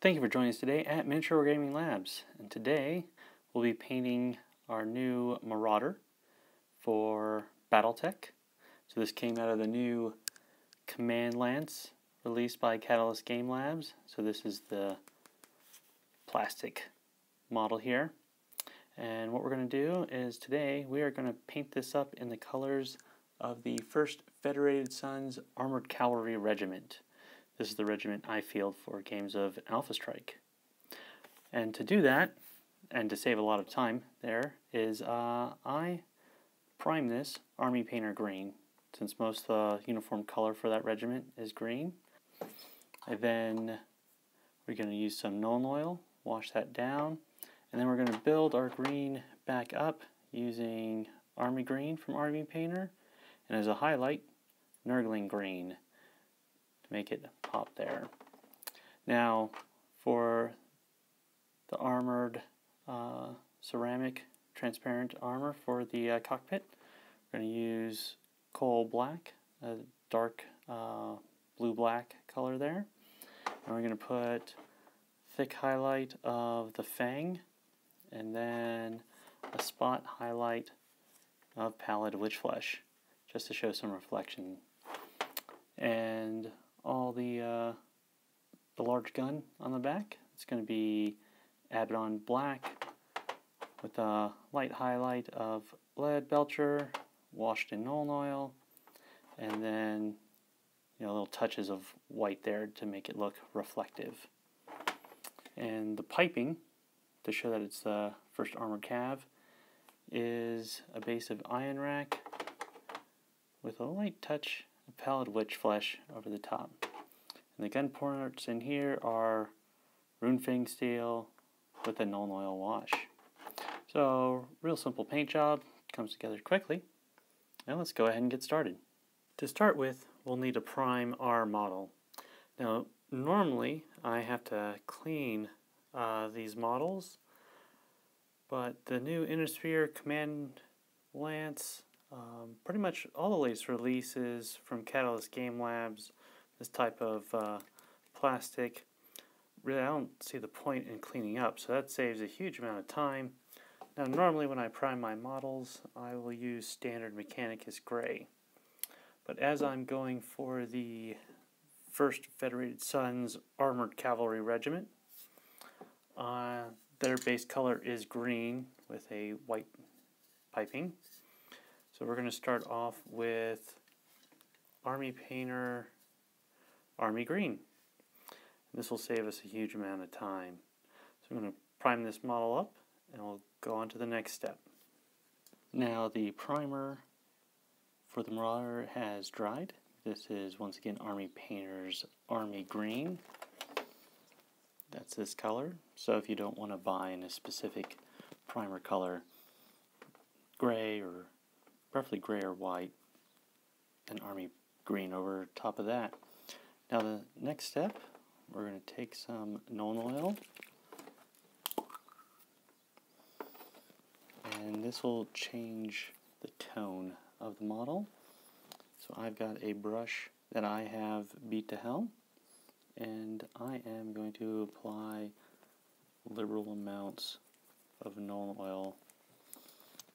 Thank you for joining us today at Miniature Gaming Labs. And today we'll be painting our new Marauder for Battletech. So this came out of the new Command Lance released by Catalyst Game Labs. So this is the plastic model here. And what we're going to do is today we are going to paint this up in the colors of the 1st Federated Suns Armored Cavalry Regiment. This is the regiment I field for games of Alpha Strike. And to do that, and to save a lot of time there, is uh, I prime this Army Painter Green, since most of the uniform color for that regiment is green. And then we're going to use some Nuln Oil, wash that down, and then we're going to build our green back up using Army Green from Army Painter, and as a highlight, Nurgling Green make it pop there. Now, for the armored uh, ceramic transparent armor for the uh, cockpit, we're going to use coal black, a dark uh, blue-black color there. And we're going to put thick highlight of the fang and then a spot highlight of pallid wych flesh just to show some reflection. And all the uh, the large gun on the back, it's going to be Abaddon black with a light highlight of Leadbelcher washed in Nuln Oil and then you know little touches of white there to make it look reflective. And the piping to show that it's the first armored cav is a base of Ionrach with a light touch pallid wych flesh over the top. And the gun parts in here are Runefang steel with a Nuln Oil wash. So real simple paint job, comes together quickly. Now let's go ahead and get started. To start with, we'll need to prime our model. Now normally I have to clean uh, these models, but the new Inner Sphere Command Lance, um, pretty much all the latest releases from Catalyst Game Labs, this type of uh, plastic, really I don't see the point in cleaning up, so that saves a huge amount of time. Now normally when I prime my models, I will use standard Mechanicus Gray. But as I'm going for the 1st Federated Suns Armored Cavalry Regiment, uh, their base color is green with a white piping. So we're going to start off with Army Painter Army Green. This will save us a huge amount of time. So I'm going to prime this model up and we'll go on to the next step. Now the primer for the Marauder has dried. This is once again Army Painter's Army Green. That's this color. So if you don't want to buy in a specific primer color, gray or preferably gray or white, an Army Green over top of that. Now the next step, we're going to take some Nuln Oil and this will change the tone of the model. So I've got a brush that I have beat to hell and I am going to apply liberal amounts of Nuln Oil.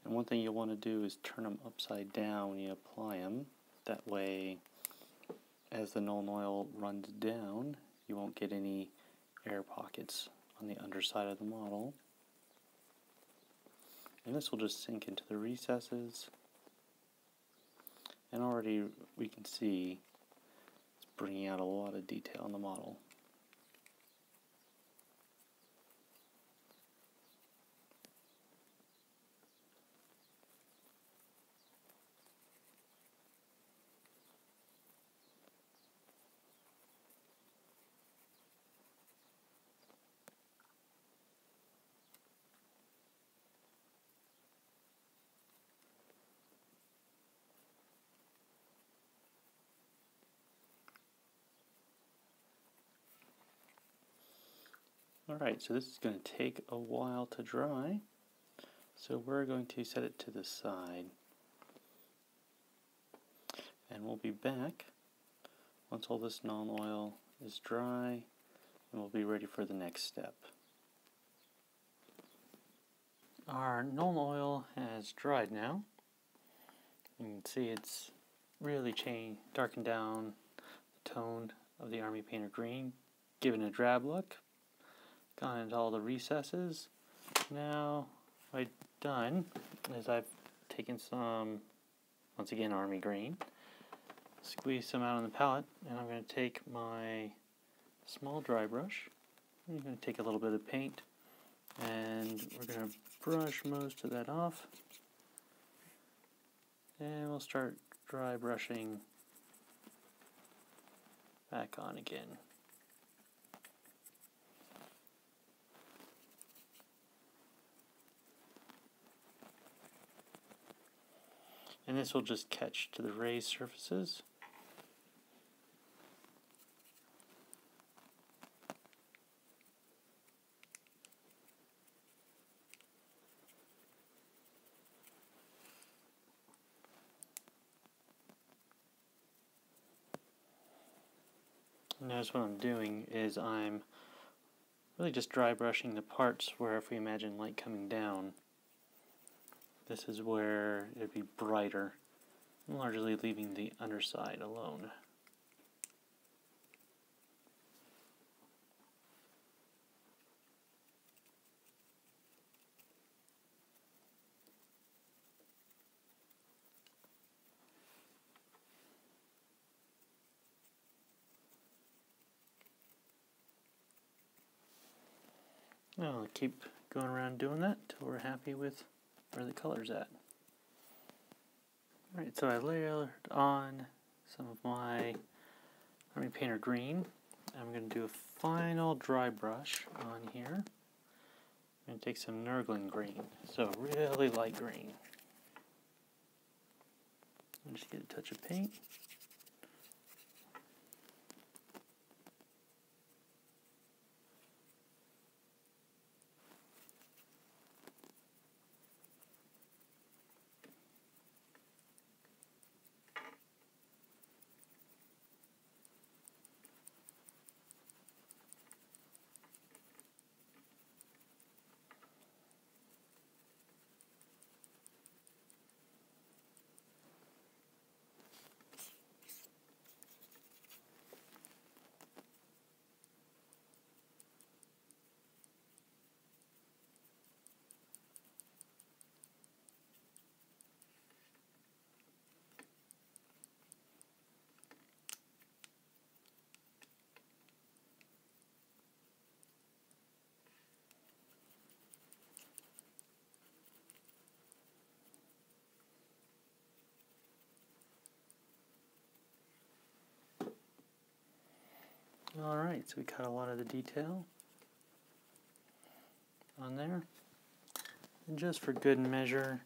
And one thing you'll want to do is turn them upside down when you apply them. That way, as the Nuln Oil runs down, you won't get any air pockets on the underside of the model. And this will just sink into the recesses. And already we can see it's bringing out a lot of detail in the model. Alright, so this is going to take a while to dry. So we're going to set it to the side. And we'll be back once all this Nuln Oil is dry. and we'll be ready for the next step. Our Nuln Oil has dried now. You can see it's really changed, darkened down the tone of the Army Painter Green, given a drab look, gone into all the recesses. Now, what I've done is I've taken some, once again, Army Green, squeeze some out on the palette, and I'm going to take my small dry brush. I'm going to take a little bit of paint, and we're going to brush most of that off. And we'll start dry brushing back on again. And this will just catch to the raised surfaces. Notice what I'm doing is I'm really just dry brushing the parts where if we imagine light coming down, this is where it'd be brighter, largely leaving the underside alone. I'll keep going around doing that until we're happy with where the color's at. Alright, so I layered on some of my Army Painter Green. I'm going to do a final dry brush on here. I'm going to take some Nurgling Green, so really light green. just get a touch of paint. Alright, so we cut a lot of the detail on there. And just for good measure,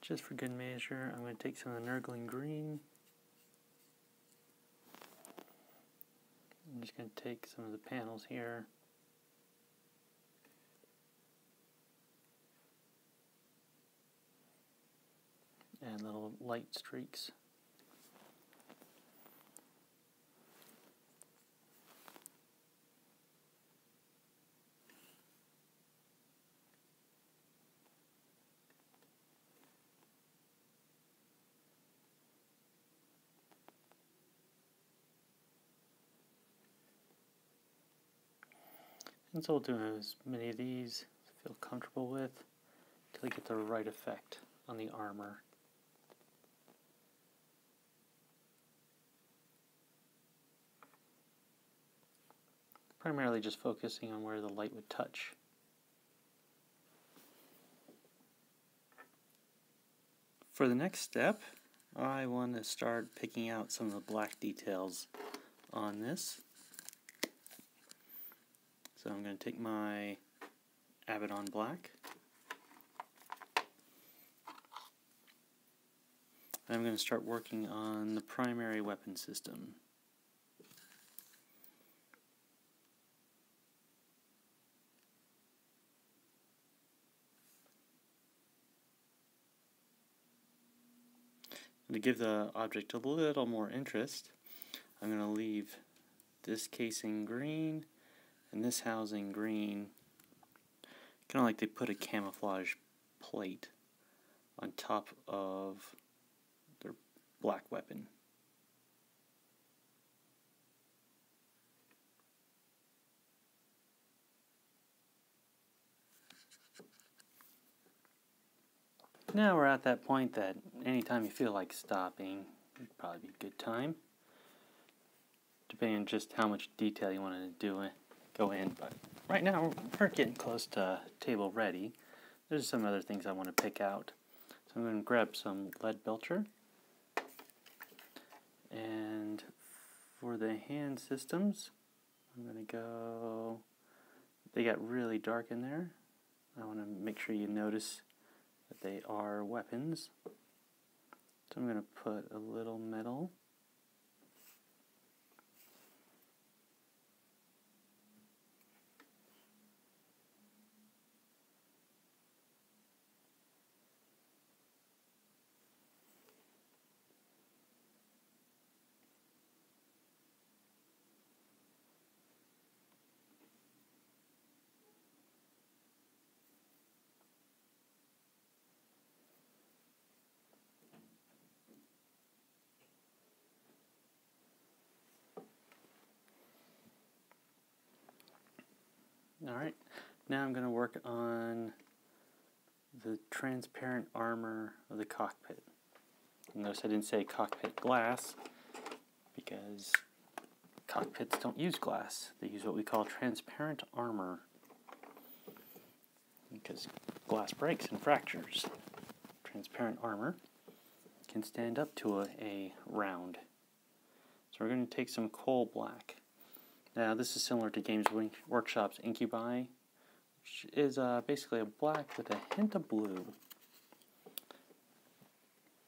just for good measure, I'm going to take some of the Nurgling Green I'm just going to take some of the panels here and little light streaks. And so we'll do as many of these as I feel comfortable with until I get the right effect on the armor. Primarily just focusing on where the light would touch. For the next step, I want to start picking out some of the black details on this. So I'm going to take my Abaddon Black. And I'm going to start working on the primary weapon system. And to give the object a little more interest, I'm going to leave this casing green and this housing green, kind of like they put a camouflage plate on top of their black weapon. Now we're at that point that anytime you feel like stopping, it'd probably be a good time. Depending on just how much detail you want to do it, go in. But right now we're getting close to table ready. There's some other things I want to pick out. So I'm going to grab some Leadbelcher. And for the hand systems, I'm going to go, they got really dark in there. I want to make sure you notice that they are weapons. So I'm going to put a little metal Alright, now I'm going to work on the transparent armor of the cockpit. Notice I didn't say cockpit glass because cockpits don't use glass. They use what we call transparent armor because glass breaks and fractures. Transparent armor can stand up to a, a round. So we're going to take some coal black now this is similar to Games Workshop's Incubi, which is uh, basically a black with a hint of blue.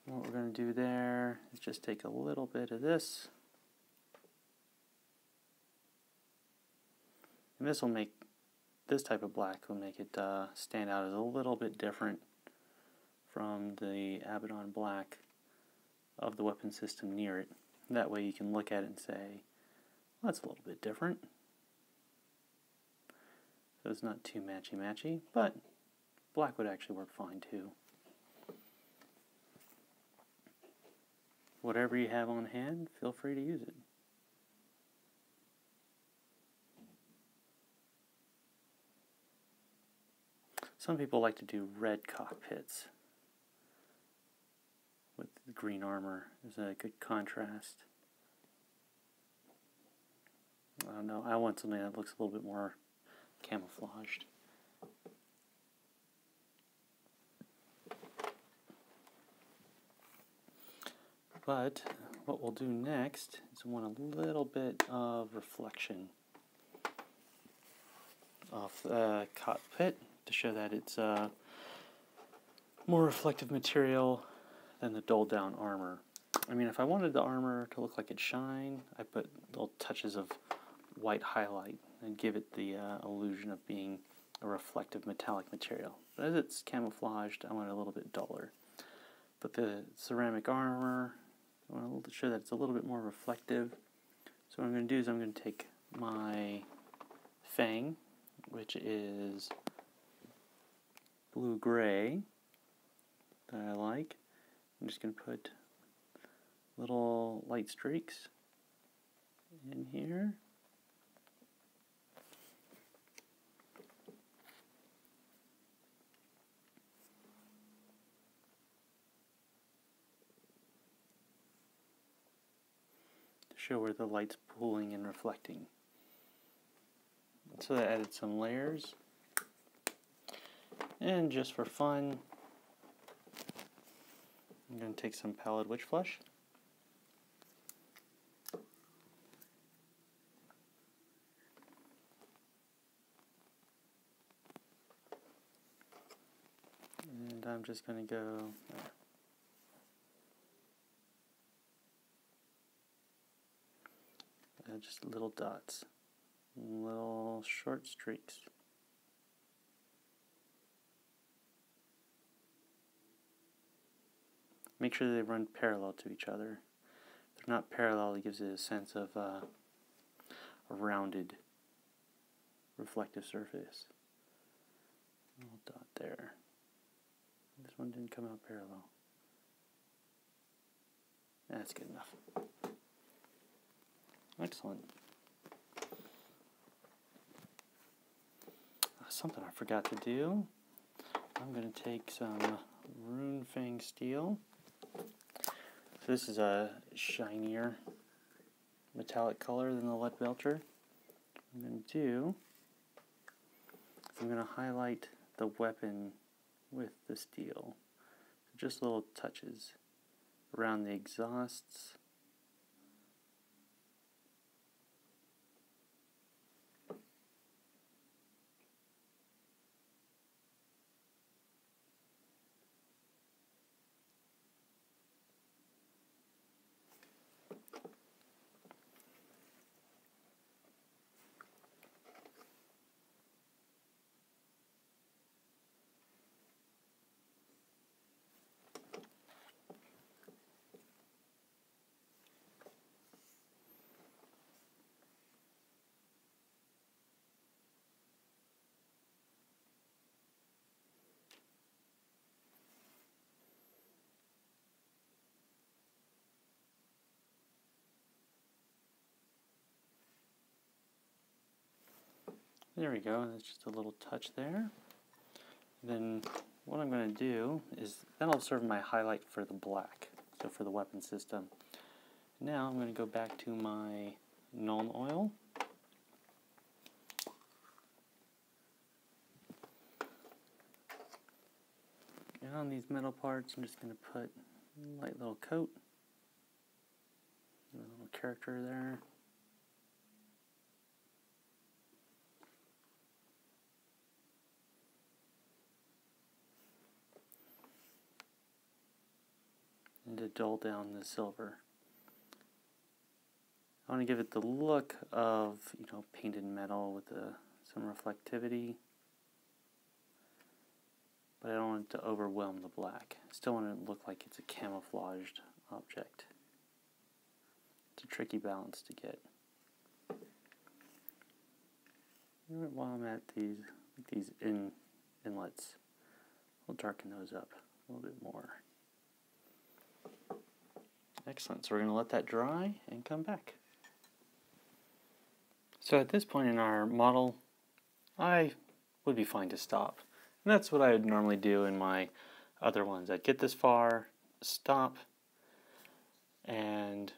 What we're going to do there is just take a little bit of this. And this will make, this type of black will make it uh, stand out as a little bit different from the Abaddon black of the weapon system near it. That way you can look at it and say, that's a little bit different. So it's not too matchy-matchy, but black would actually work fine too. Whatever you have on hand, feel free to use it. Some people like to do red cockpits with green armor as a good contrast. I don't know. I want something that looks a little bit more camouflaged. But what we'll do next is we want a little bit of reflection off the cockpit to show that it's a uh, more reflective material than the dulled down armor. I mean, if I wanted the armor to look like it shine, I put little touches of white highlight and give it the uh, illusion of being a reflective metallic material. But as it's camouflaged, I want it a little bit duller. But the ceramic armor, I want to show that it's a little bit more reflective. So what I'm going to do is I'm going to take my fang, which is blue-gray that I like. I'm just going to put little light streaks in here. Show where the light's pooling and reflecting. So that added some layers. And just for fun, I'm going to take some Pallid Wych Flesh. And I'm just going to go uh, just little dots, little short streaks. make sure they run parallel to each other. If they're not parallel, it gives it a sense of uh, a rounded reflective surface. Little dot there. This one didn't come out parallel. That's good enough. Excellent. Uh, something I forgot to do. I'm going to take some Runefang steel. So this is a shinier metallic color than the Leadbelcher. I'm going to do I'm going to highlight the weapon with the steel. Just little touches around the exhausts There we go, that's just a little touch there. Then what I'm going to do is, that'll serve my highlight for the black, so for the weapon system. Now I'm going to go back to my Nuln Oil. And on these metal parts, I'm just going to put a light little coat, a little character there. And to dull down the silver. I want to give it the look of, you know, painted metal with the, some reflectivity. But I don't want it to overwhelm the black. I still want it to look like it's a camouflaged object. It's a tricky balance to get. While I'm at these, these in inlets, we'll darken those up a little bit more. Excellent. So we're going to let that dry and come back. So at this point in our model, I would be fine to stop. And that's what I would normally do in my other ones. I'd get this far, stop, and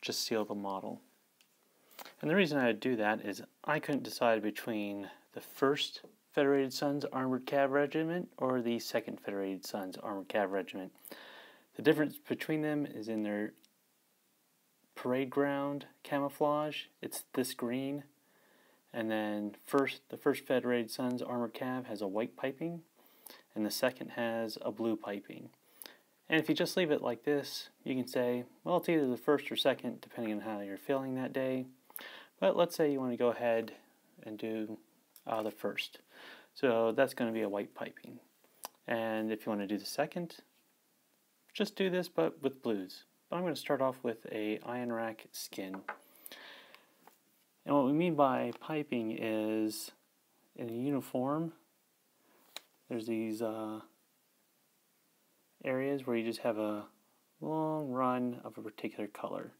just seal the model. And the reason I would do that is I couldn't decide between the first Federated Suns Armored Cav Regiment or the second Federated Suns Armored Cav Regiment. The difference between them is in their parade ground camouflage. It's this green. And then first, the first Federated Suns Armored Cav has a white piping, and the second has a blue piping. And if you just leave it like this, you can say, well, it's either the first or second, depending on how you're feeling that day. But let's say you want to go ahead and do uh, the first. So that's going to be a white piping. And if you want to do the second, just do this but with blues. But I'm going to start off with a Ionrach skin. And what we mean by piping is in a uniform, there's these uh, areas where you just have a long run of a particular color.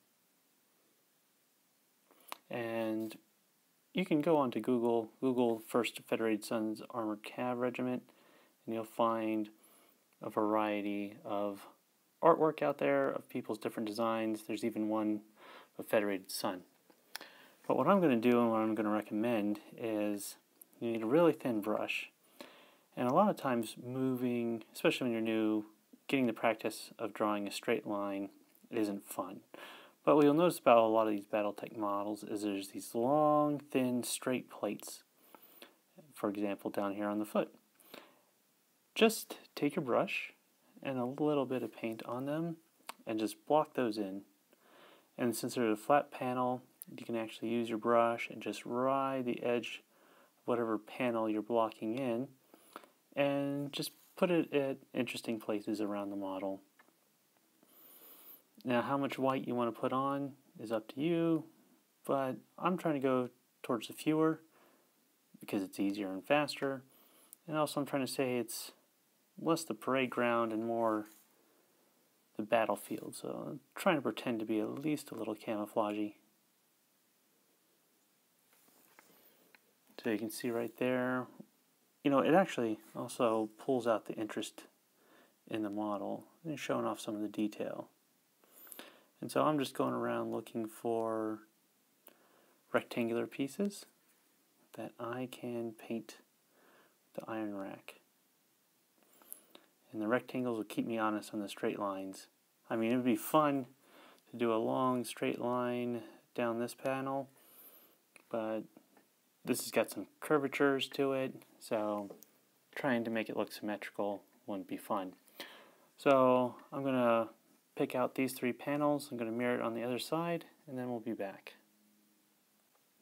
And you can go onto Google, Google First Federated Suns Armored Cav Regiment, and you'll find a variety of artwork out there of people's different designs. There's even one of Federated Sun. But what I'm going to do and what I'm going to recommend is you need a really thin brush. And a lot of times moving, especially when you're new, getting the practice of drawing a straight line isn't fun. But what you'll notice about a lot of these Battletech models is there's these long, thin, straight plates. For example, down here on the foot. Just take your brush and a little bit of paint on them and just block those in. And since there's a flat panel, you can actually use your brush and just ride the edge of whatever panel you're blocking in and just put it at interesting places around the model. Now, how much white you want to put on is up to you, but I'm trying to go towards the fewer because it's easier and faster. And also, I'm trying to say it's less the parade ground and more the battlefield. So, I'm trying to pretend to be at least a little camouflagey. So, you can see right there, you know, it actually also pulls out the interest in the model and showing off some of the detail. And so I'm just going around looking for rectangular pieces that I can paint the Ionrach. And the rectangles will keep me honest on the straight lines. I mean, it would be fun to do a long straight line down this panel, but this has got some curvatures to it, so trying to make it look symmetrical wouldn't be fun. So I'm going to pick out these three panels. I'm going to mirror it on the other side, and then we'll be back.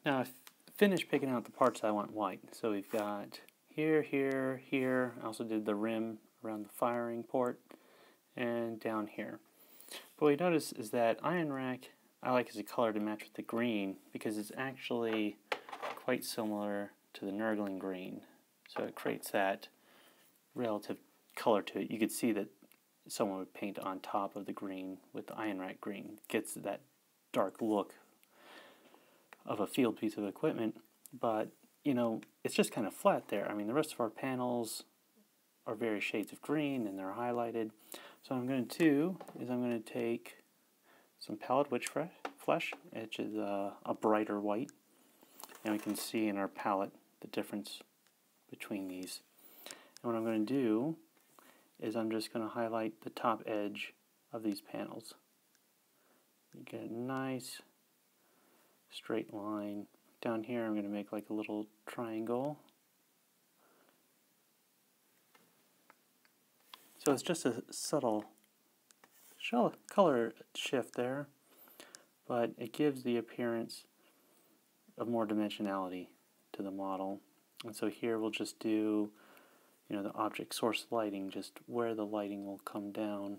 Now I've finished picking out the parts I want white. So we've got here, here, here. I also did the rim around the firing port, and down here. But what you notice is that Ionrach I like as a color to match with the green because it's actually quite similar to the Nurgling green. So it creates that relative color to it. You could see that someone would paint on top of the green with the Ionrach green. Gets that dark look of a field piece of equipment, but you know, it's just kind of flat there. I mean, the rest of our panels are various shades of green and they're highlighted. So what I'm going to do is I'm going to take some pallid wych flesh, which is a, a brighter white, and we can see in our palette the difference between these. And what I'm going to do is I'm just going to highlight the top edge of these panels. You get a nice straight line. Down here I'm going to make like a little triangle. So it's just a subtle color shift there, but it gives the appearance of more dimensionality to the model. And so here we'll just do you know, the object source lighting, just where the lighting will come down.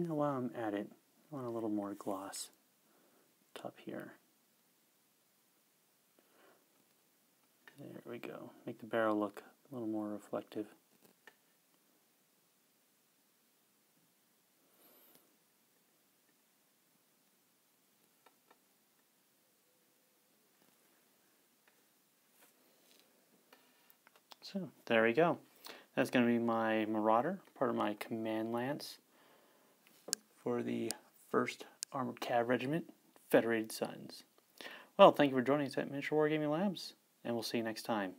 Know, while I'm at it, I want a little more gloss top here. There we go. Make the barrel look a little more reflective. So there we go. That's going to be my Marauder, part of my command lance for the 1st Armored Cav Regiment, Federated Suns. Well, thank you for joining us at Miniature Wargaming Labs, and we'll see you next time.